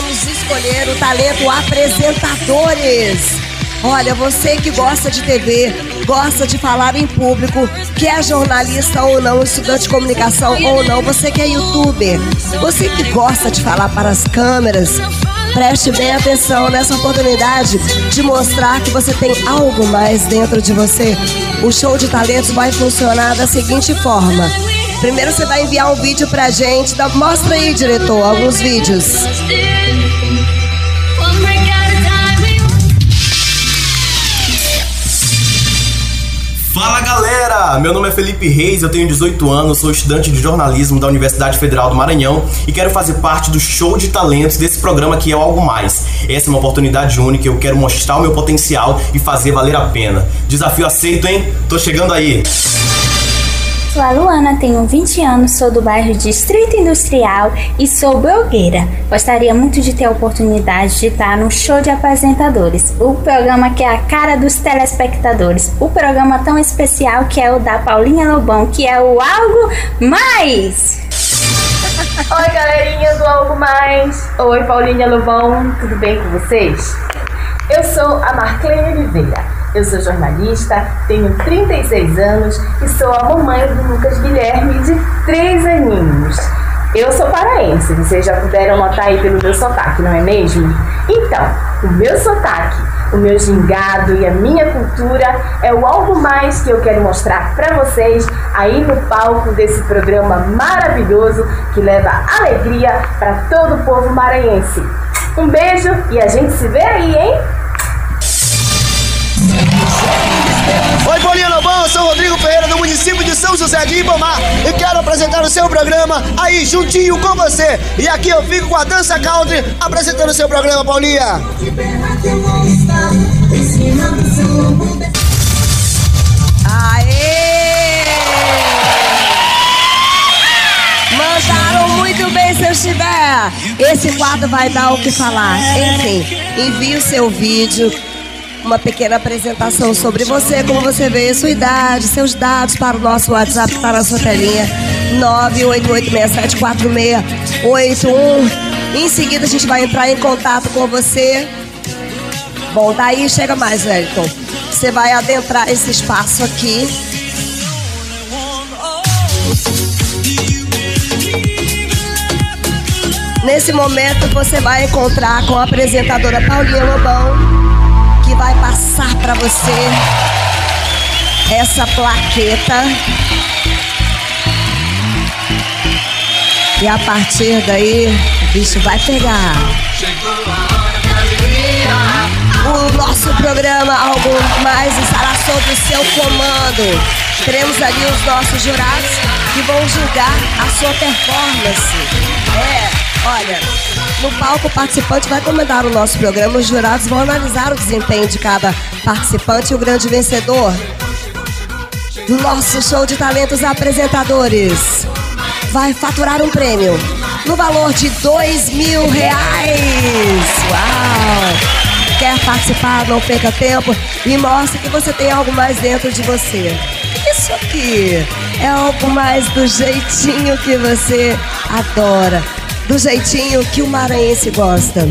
vamos escolher o talento apresentadores. Olha, você que gosta de TV, gosta de falar em público, que é jornalista ou não, estudante de comunicação ou não, você que é youtuber, você que gosta de falar para as câmeras, preste bem atenção nessa oportunidade de mostrar que você tem algo mais dentro de você. O show de talentos vai funcionar da seguinte forma. Primeiro você vai enviar um vídeo pra gente. Mostra aí, diretor, alguns vídeos. Fala galera! Meu nome é Felipe Reis, eu tenho 18 anos, sou estudante de jornalismo da Universidade Federal do Maranhão e quero fazer parte do show de talentos desse programa que é Algo Mais. Essa é uma oportunidade única, eu quero mostrar o meu potencial e fazer valer a pena. Desafio aceito, hein? Tô chegando aí! Sou Luana, tenho 20 anos, sou do bairro Distrito Industrial e sou blogueira. Gostaria muito de ter a oportunidade de estar no show de apresentadores, o programa que é a cara dos telespectadores, o programa tão especial que é o da Paulinha Lobão, que é o Algo Mais. Oi, galerinha do Algo Mais. Oi, Paulinha Lobão, tudo bem com vocês? Eu sou a Marclene Oliveira. Eu sou jornalista, tenho 36 anos e sou a mamãe do Lucas Guilherme, de 3 aninhos. Eu sou paraense, vocês já puderam notar aí pelo meu sotaque, não é mesmo? Então, o meu sotaque, o meu gingado e a minha cultura é o algo mais que eu quero mostrar para vocês aí no palco desse programa maravilhoso que leva alegria para todo o povo maranhense. Um beijo e a gente se vê aí, hein? Oi, Paulinha Lobão, eu sou o Rodrigo Ferreira, do município de São José de Ibamar e quero apresentar o seu programa aí juntinho com você. E aqui eu fico com a Dança Country apresentando o seu programa, Paulinha. Aê! Mandaram muito bem, seu estiver. Esse quadro vai dar o que falar. Enfim, envie o seu vídeo uma pequena apresentação sobre você, como você vê, sua idade, seus dados para o nosso WhatsApp está na sua telinha. 988674681. Em seguida a gente vai entrar em contato com você. Bom, daí chega mais, Wellington. Você vai adentrar esse espaço aqui. Nesse momento você vai encontrar com a apresentadora Paulinha Lobão que vai passar para você essa plaqueta. E a partir daí, o bicho vai pegar. O nosso programa Algo Mais estará sob o seu comando. Teremos ali os nossos jurados que vão julgar a sua performance. É, olha, no palco, o participante vai comandar o nosso programa. Os jurados vão analisar o desempenho de cada participante e o grande vencedor do nosso show de talentos apresentadores vai faturar um prêmio no valor de dois mil reais. Uau! Quer participar? Não perca tempo e mostre que você tem algo mais dentro de você. Isso aqui é algo mais do jeitinho que você adora do jeitinho que o maranhense gosta.